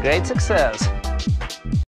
great success.